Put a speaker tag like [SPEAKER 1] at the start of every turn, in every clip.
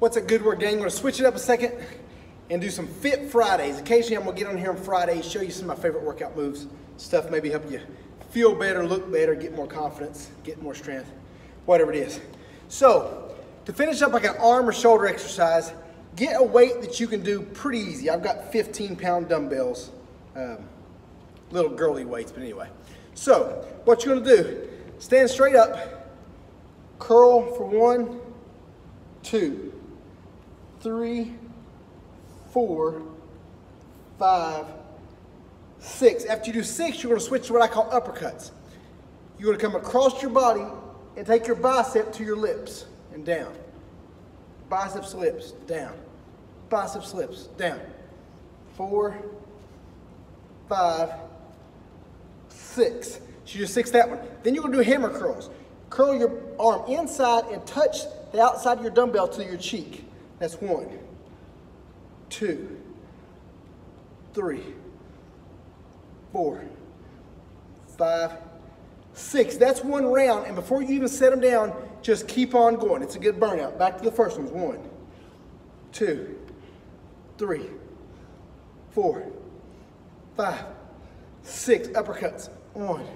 [SPEAKER 1] What's a good word, gang? I'm gonna switch it up a second and do some Fit Fridays. Occasionally I'm gonna get on here on Fridays, show you some of my favorite workout moves, stuff maybe help you feel better, look better, get more confidence, get more strength, whatever it is. So, to finish up like an arm or shoulder exercise, get a weight that you can do pretty easy. I've got 15 pound dumbbells, um, little girly weights, but anyway. So, what you're gonna do, stand straight up, curl for one, two, three, four, five, six. After you do six, you're gonna switch to what I call uppercuts. You're gonna come across your body and take your bicep to your lips and down. Bicep slips, down. Bicep slips, down. Four, five, six. So you do six that one. Then you're gonna do hammer curls. Curl your arm inside and touch the outside of your dumbbell to your cheek. That's one, two, three, four, five, six. That's one round. And before you even set them down, just keep on going. It's a good burnout. Back to the first ones. One, two, three, four, five, six. Uppercuts. One,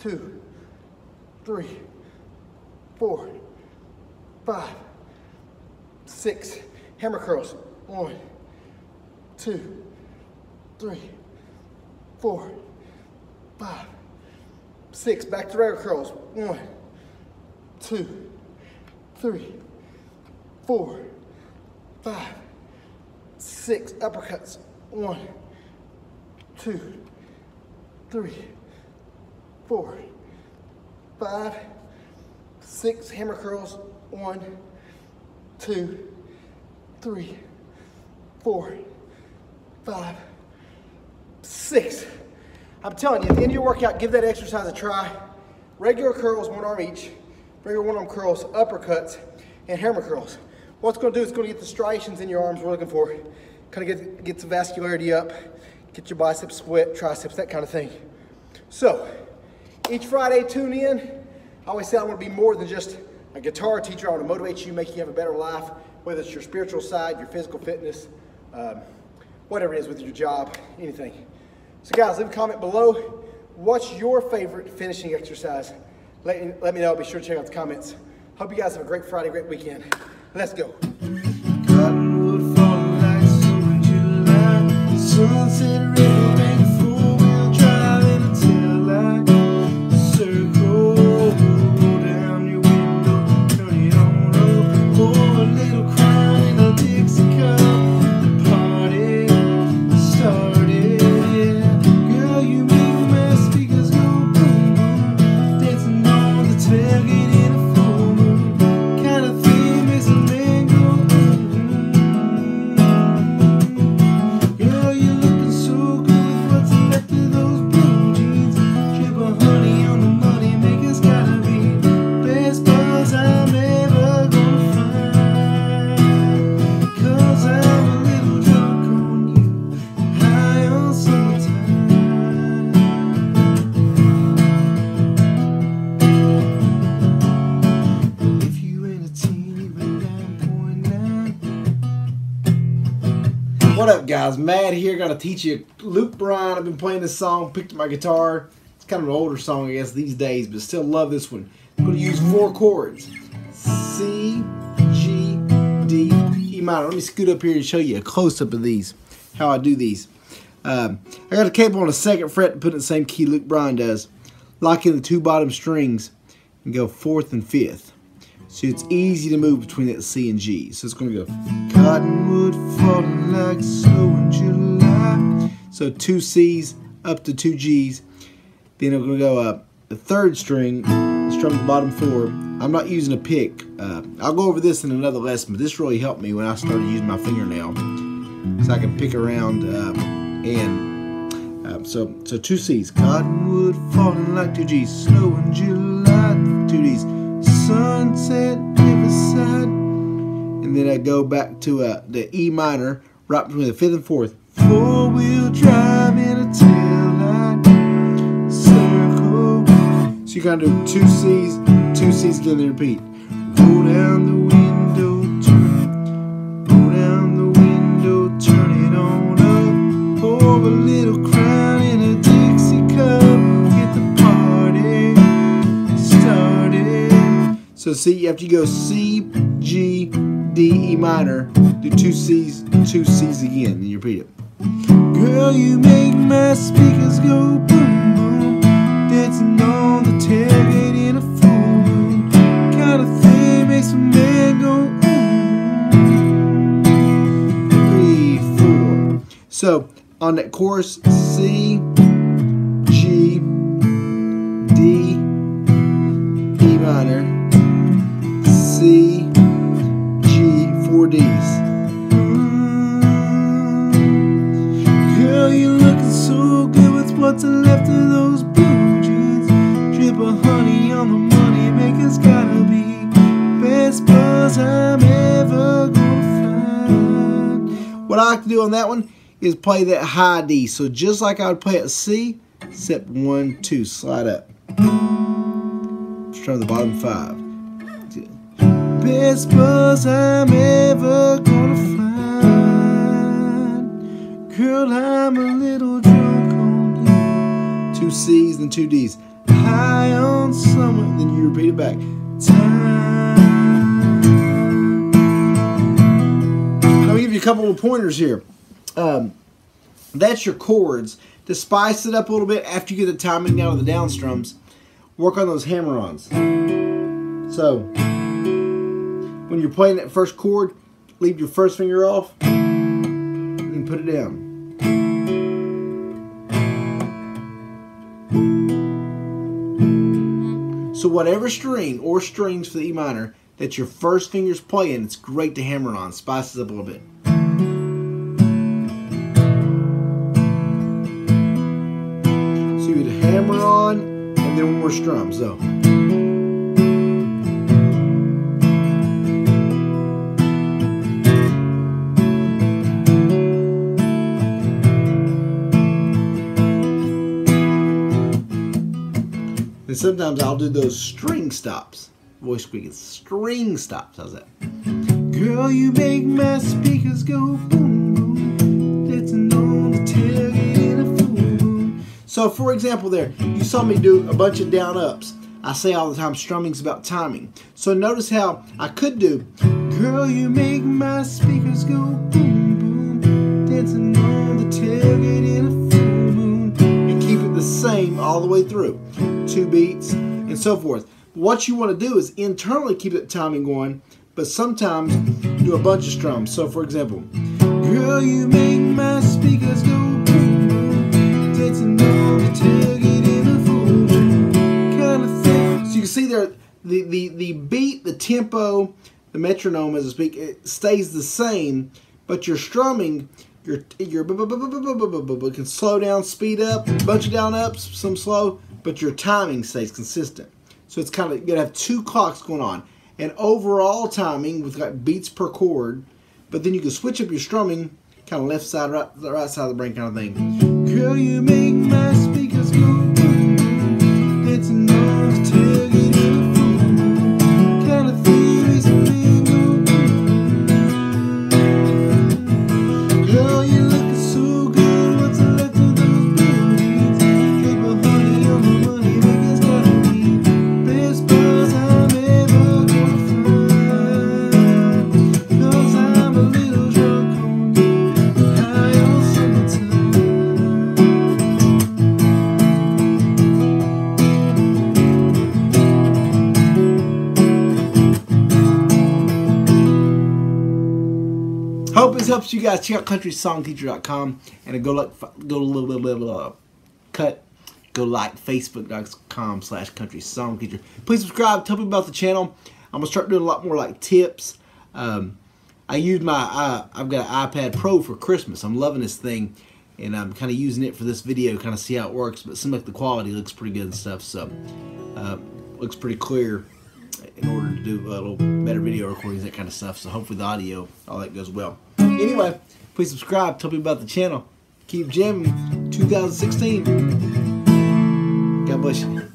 [SPEAKER 1] two, three, four, five, six. Hammer curls. One, two, three, four, five, six. Back to regular curls. One, two, three, four, five, six. Uppercuts. One, two, three, four, five, six. Hammer curls. One, two, three, four, five, six. I'm telling you, at the end of your workout, give that exercise a try. Regular curls, one arm each. Regular one arm curls, uppercuts, and hammer curls. What's gonna do is gonna get the striations in your arms we're looking for. Kind of get, get the vascularity up, get your biceps split, triceps, that kind of thing. So, each Friday, tune in. I always say I want to be more than just a guitar teacher. I want to motivate you, make you have a better life, whether it's your spiritual side, your physical fitness, um, whatever it is with your job, anything. So guys, leave a comment below. What's your favorite finishing exercise? Let, let me know. Be sure to check out the comments. Hope you guys have a great Friday, great weekend. Let's go.
[SPEAKER 2] What up, guys? Matt here. To teach you Luke Bryan. I've been playing this song, picked up my guitar. It's kind of an older song, I guess, these days, but still love this one. I'm to use four chords C, G, D, E minor. Let me scoot up here and show you a close up of these, how I do these. Um, I got a capo on the second fret to put in the same key Luke Bryan does. Lock in the two bottom strings and go fourth and fifth. So it's easy to move between that C and G. So it's going to go
[SPEAKER 3] Cottonwood falling like snow in July.
[SPEAKER 2] So two C's up to two G's. Then I'm gonna go up the third string, strum the bottom four. I'm not using a pick. Uh, I'll go over this in another lesson, but this really helped me when I started using my fingernail, so I can pick around um, and um, so so two C's.
[SPEAKER 3] Cottonwood falling like two G's. Snow in July.
[SPEAKER 2] Two D's,
[SPEAKER 3] Sunset Riverside.
[SPEAKER 2] and then I go back to uh, the E minor, right between the fifth and fourth.
[SPEAKER 3] Four wheel drive in a taillight. Circle.
[SPEAKER 2] So you of do two C's, two C's, again, then repeat.
[SPEAKER 3] Roll down the
[SPEAKER 2] C. After you go C, G, D, E minor, do two C's, two C's again, and you repeat it.
[SPEAKER 3] Girl, you make my speakers go boom boom. Dancing on the tailgate in a full moon. Kind of thing makes a man go ooh.
[SPEAKER 2] Three, four. So on that chorus, C, G, D, E minor,
[SPEAKER 3] on
[SPEAKER 2] that one is play that high D. So just like I would play at C, except one, two, slide up. Strum the bottom five.
[SPEAKER 3] Best buzz I'm ever gonna find. Girl, I'm a little drunk on you.
[SPEAKER 2] Two C's and two D's.
[SPEAKER 3] High on summer.
[SPEAKER 2] Then you repeat it back.
[SPEAKER 3] Time.
[SPEAKER 2] A couple of pointers here. Um, that's your chords. To spice it up a little bit after you get the timing down of the down strums, work on those hammer-ons. So, when you're playing that first chord, leave your first finger off and put it down. So whatever string or strings for the E minor that your first finger's playing, it's great to hammer on. Spices up a little bit. You would hammer on and then one more strum. So. And sometimes I'll do those string stops. Voice squeaking string stops. How's that?
[SPEAKER 3] Girl, you make my speakers go boom boom. Dancing on the tailgate
[SPEAKER 2] So, for example, there, you saw me do a bunch of down ups. I say all the time, strumming's about timing. So, notice how I could do,
[SPEAKER 3] Girl, you make my speakers go boom boom. Dancing on the tailgate in a full moon.
[SPEAKER 2] and keep it the same all the way through. Two beats and so forth. What you want to do is internally keep that timing going, but sometimes do a bunch of strums. So, for example,
[SPEAKER 3] Girl, you make my the,
[SPEAKER 2] the, the beat, the tempo, the metronome, as I speak, it stays the same, but your strumming, your, your can slow down, speed up, bunch of down ups some slow, but your timing stays consistent. So it's kind of, you're going to have two clocks going on. And overall timing with like beats per chord, but then you can switch up your strumming, kind of left side, right, right side of the brain kind of thing.
[SPEAKER 3] Girl, you make my
[SPEAKER 2] speak Helps you guys. Check out countrysongteacher.com and go like go little little little uh, cut. Go like facebook.com slash country song teacher. Please subscribe. Tell me about the channel. I'm gonna start doing a lot more like tips. Um, I use my uh, I've got an iPad Pro for Christmas. I'm loving this thing, and I'm kind of using it for this video, kind of see how it works. But it seems like the quality looks pretty good and stuff. So uh, looks pretty clear in order to do a little better video recordings, that kind of stuff. So hopefully the audio, all that goes well. Anyway, please subscribe. Tell me about the channel. Keep jamming. 2016. God bless you.